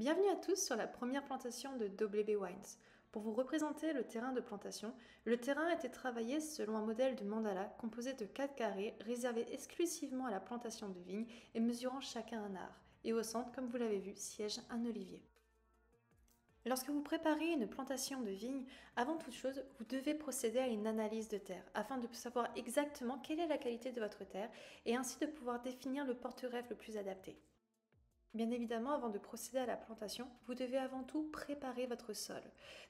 Bienvenue à tous sur la première plantation de WB Wines. Pour vous représenter le terrain de plantation, le terrain a été travaillé selon un modèle de mandala composé de 4 carrés réservés exclusivement à la plantation de vignes et mesurant chacun un art. Et au centre, comme vous l'avez vu, siège un olivier. Lorsque vous préparez une plantation de vignes, avant toute chose, vous devez procéder à une analyse de terre afin de savoir exactement quelle est la qualité de votre terre et ainsi de pouvoir définir le porte-rêve le plus adapté. Bien évidemment, avant de procéder à la plantation, vous devez avant tout préparer votre sol.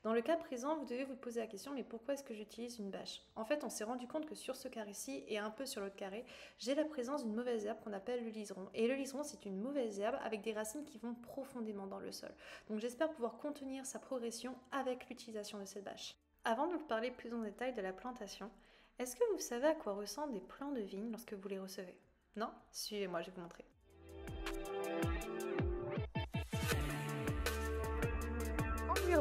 Dans le cas présent, vous devez vous poser la question mais pourquoi est-ce que j'utilise une bâche? En fait, on s'est rendu compte que sur ce carré-ci et un peu sur l'autre carré, j'ai la présence d'une mauvaise herbe qu'on appelle le liseron. Et le liseron, c'est une mauvaise herbe avec des racines qui vont profondément dans le sol. Donc j'espère pouvoir contenir sa progression avec l'utilisation de cette bâche. Avant de vous parler plus en détail de la plantation, est-ce que vous savez à quoi ressemblent des plants de vigne lorsque vous les recevez? Non? Suivez-moi, je vais vous montrer.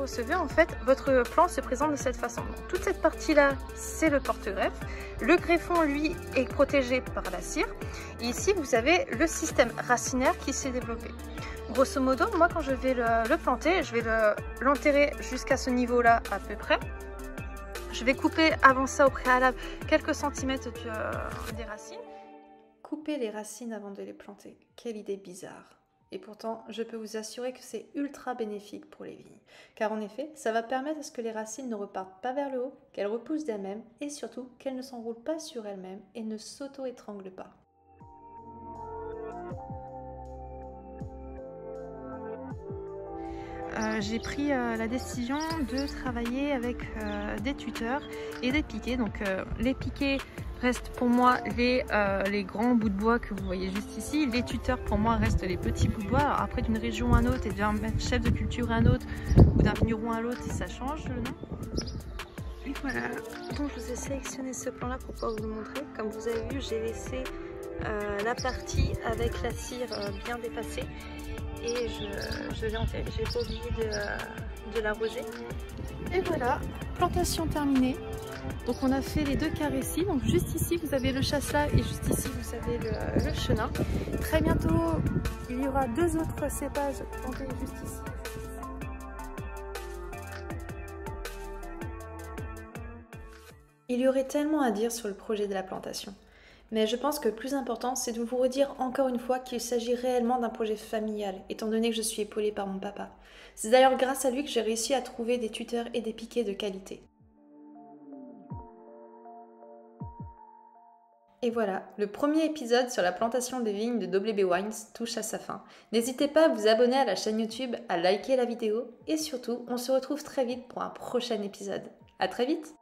Recevez, en fait, votre plan se présente de cette façon. toute cette partie-là, c'est le porte-greffe. Le greffon, lui, est protégé par la cire. Ici, vous avez le système racinaire qui s'est développé. Grosso modo, moi, quand je vais le, planter, je vais l'enterrer jusqu'à ce niveau-là à peu près. Je vais couper avant ça au préalable quelques centimètres euh, des racines. Couper les racines avant de les planter. Quelle idée bizarre. Et pourtant, je peux vous assurer que c'est ultra bénéfique pour les vignes. Car en effet, ça va permettre à ce que les racines ne repartent pas vers le haut, qu'elles repoussent d'elles-mêmes et surtout qu'elles ne s'enroulent pas sur elles-mêmes et ne s'auto-étranglent pas. J'ai pris euh, la décision de travailler avec euh, des tuteurs et des piquets. Donc les piquets restent pour moi les, les, grands bouts de bois que vous voyez juste ici. Les tuteurs pour moi restent les petits bouts de bois. après d'une région à l'autre et d'un chef de culture à un autre ou d'un vigneron à l'autre, ça change le nom. Et voilà, donc je vous ai sélectionné ce plan là pour pouvoir vous le montrer. Comme vous avez vu, j'ai laissé la partie avec la cire bien dépassée et je, je l'ai enterré. J'ai pas oublié de, de l'arroser. Et voilà, plantation terminée. Donc on a fait les deux carrés ici. Donc juste ici vous avez le chasselas et juste ici vous avez le, le chenin. Très bientôt il y aura deux autres cépages plantés juste ici. Il y aurait tellement à dire sur le projet de la plantation. Mais je pense que le plus important, c'est de vous redire encore une fois qu'il s'agit réellement d'un projet familial, étant donné que je suis épaulée par mon papa. C'est d'ailleurs grâce à lui que j'ai réussi à trouver des tuteurs et des piquets de qualité. Et voilà, le premier épisode sur la plantation des vignes de WB Wines touche à sa fin. N'hésitez pas à vous abonner à la chaîne YouTube, à liker la vidéo et surtout, on se retrouve très vite pour un prochain épisode. A très vite